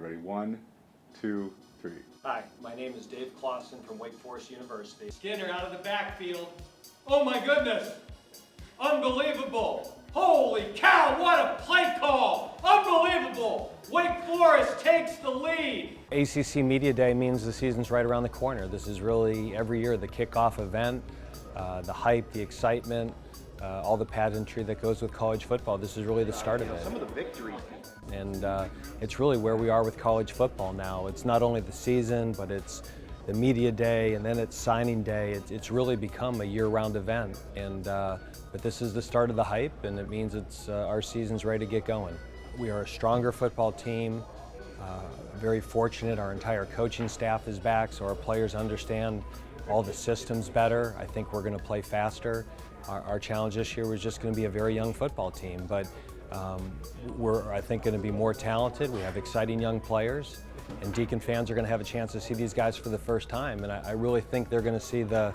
Ready, one, two, three. Hi, my name is Dave Clawson from Wake Forest University. Skinner out of the backfield. Oh my goodness! Unbelievable! Holy cow, what a play call! Unbelievable! Wake Forest takes the lead! ACC Media Day means the season's right around the corner. This is really every year the kickoff event, uh, the hype, the excitement, uh, all the pageantry that goes with college football. This is really the start of it. Some of the victories. And uh, it's really where we are with college football now. It's not only the season, but it's the media day, and then it's signing day. It's, it's really become a year-round event. And uh, but this is the start of the hype, and it means it's uh, our season's ready to get going. We are a stronger football team. Uh, very fortunate. Our entire coaching staff is back, so our players understand all the systems better. I think we're going to play faster. Our, our challenge this year was just going to be a very young football team, but um, we're, I think, going to be more talented. We have exciting young players, and Deacon fans are going to have a chance to see these guys for the first time, and I, I really think they're going to see the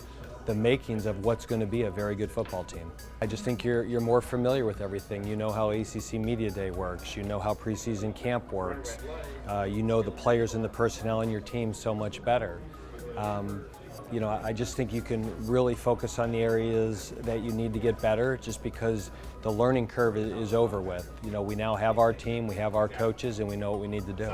the makings of what's going to be a very good football team. I just think you're, you're more familiar with everything. You know how ACC Media Day works. You know how preseason camp works. Uh, you know the players and the personnel in your team so much better. Um, you know, I just think you can really focus on the areas that you need to get better just because the learning curve is over with. You know, we now have our team, we have our coaches, and we know what we need to do.